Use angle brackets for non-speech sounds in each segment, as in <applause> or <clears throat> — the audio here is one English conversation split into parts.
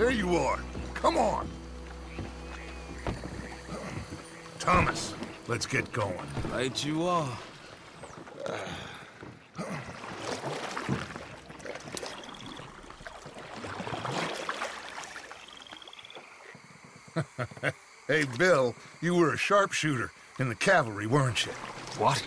There you are. Come on. Thomas, let's get going. Right you are. <laughs> Hey, Bill, you were a sharpshooter in the cavalry, weren't you? What?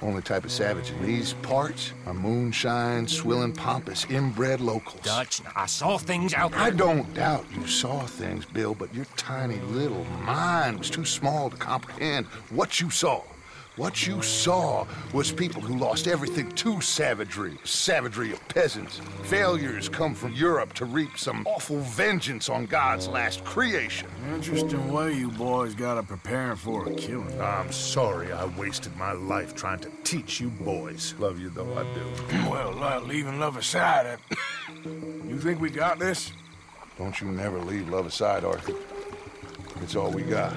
Only type of savage in these parts are moonshine, swilling, pompous, inbred locals. Dutch, I saw things out there. I don't doubt you saw things, Bill, but your tiny little mind was too small to comprehend what you saw. What you saw was people who lost everything to savagery. Savagery of peasants. Failures come from Europe to reap some awful vengeance on God's last creation. Interesting way you boys gotta prepare for a killing. I'm sorry I wasted my life trying to teach you boys. Love you though, I do. Well, uh, leaving love aside, uh, you think we got this? Don't you never leave love aside, Arthur. It's all we got.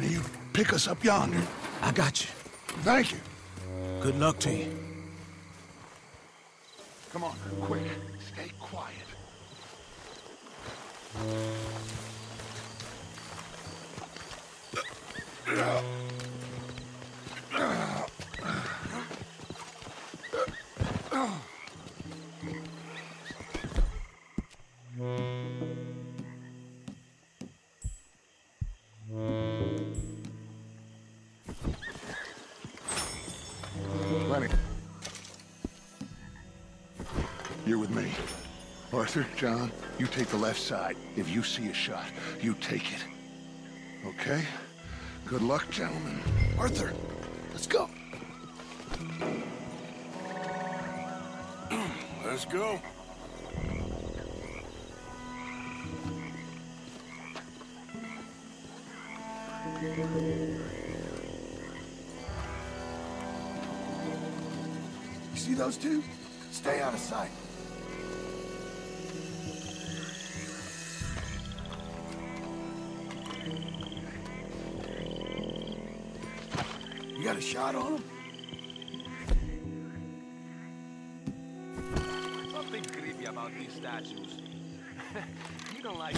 You pick us up yonder. I got you. Thank you. Good luck to you. Come on, quick. Stay quiet. Lenny. You're with me. Arthur, John, you take the left side. If you see a shot, you take it. Okay? Good luck, gentlemen. Arthur, let's go. <clears throat> Let's go. You see those two? Stay out of sight. A shot on him? Something creepy about these statues. <laughs> you don't like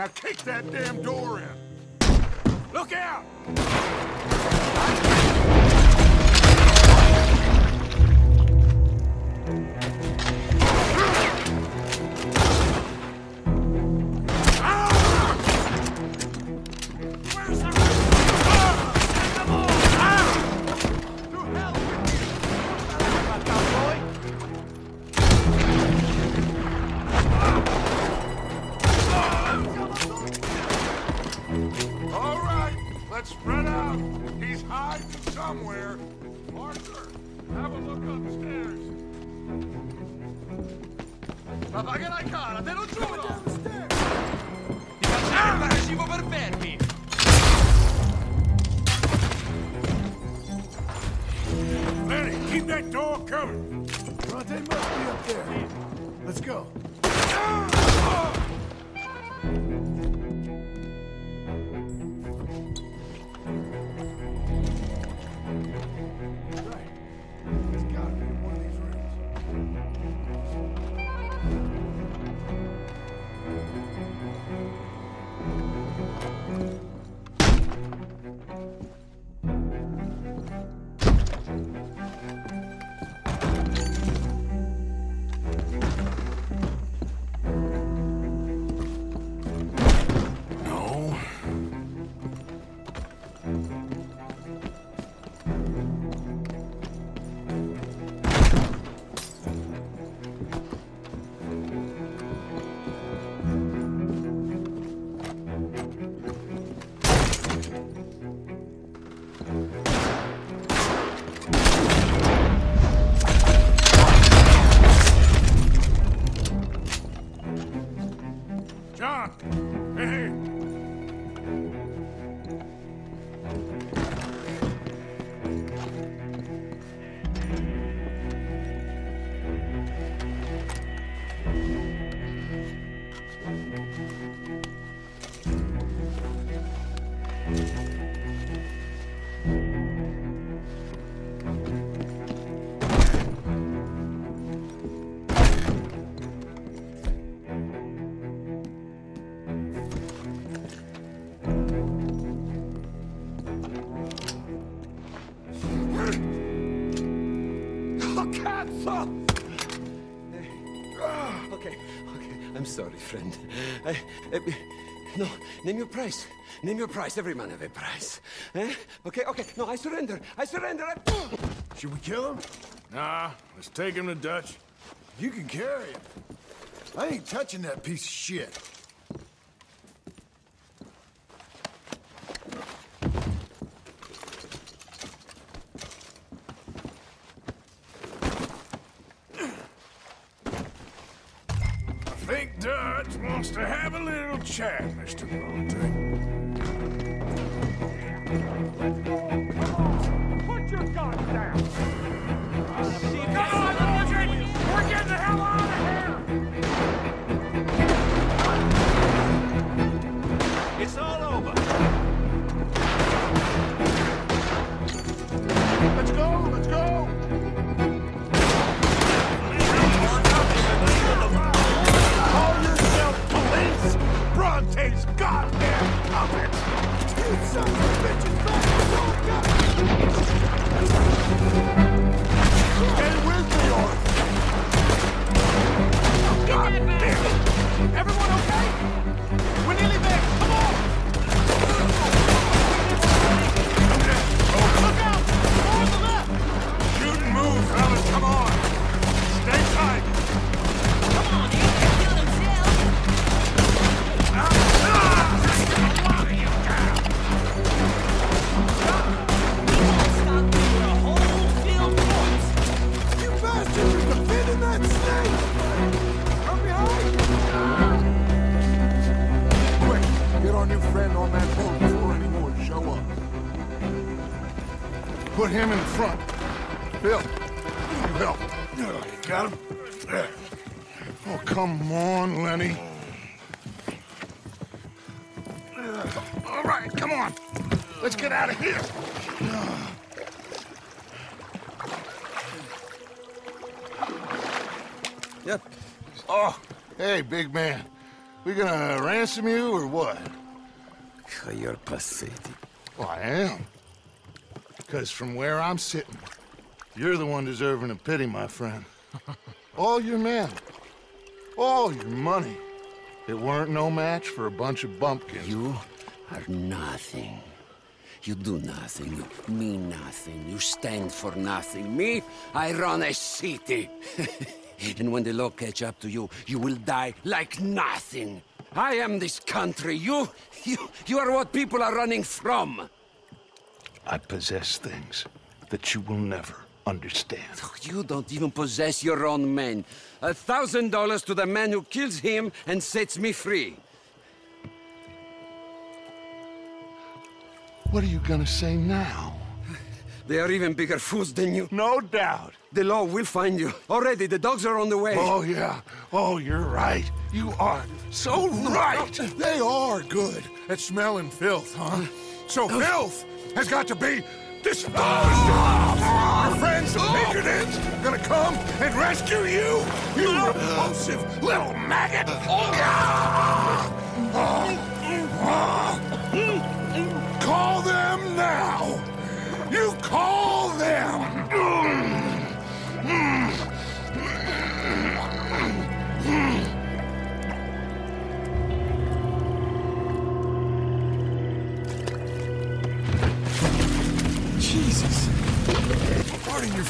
Now kick that damn door in. Look out! That door covered. Bronte must be up there. Let's go. Right. I'm sorry, friend. I, I- no, name your price. Name your price. Every man have a price. Eh? Okay, okay. No, I surrender. I surrender. I... Should we kill him? Nah, let's take him to Dutch. You can carry him. I ain't touching that piece of shit. Put him in the front. Bill. Bill. Got him? Oh, come on, Lenny. All right, come on. Let's get out of here. Yep. Oh, hey, big man. We gonna ransom you or what? You're pathetic. I am. Because from where I'm sitting, you're the one deserving of pity, my friend. <laughs> All your men, all your money, it weren't no match for a bunch of bumpkins. You are nothing. You do nothing. You mean nothing. You stand for nothing. Me, I run a city. <laughs> and when the law catch up to you, you will die like nothing. I am this country. You, you, you are what people are running from. I possess things that you will never understand. You don't even possess your own men. A thousand dollars to the man who kills him and sets me free. What are you gonna say now? <laughs> They are even bigger fools than you. No doubt. The law will find you. Already, the dogs are on the way. Oh, yeah. Oh, you're right. You are so right. They are good at smelling filth, huh? So oh. filth has got to be disposed of. Our friends the Pinkertons gonna come and rescue you, you repulsive little maggot. Oh, Call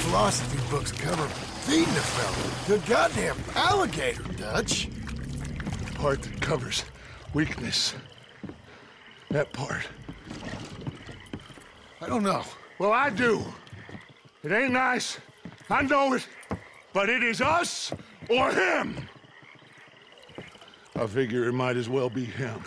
philosophy books cover feeding a fella a goddamn alligator, Dutch. The Part that covers weakness. That part. I don't know. Well, I do. It ain't nice. I know it. But it is us or him. I figure it might as well be him.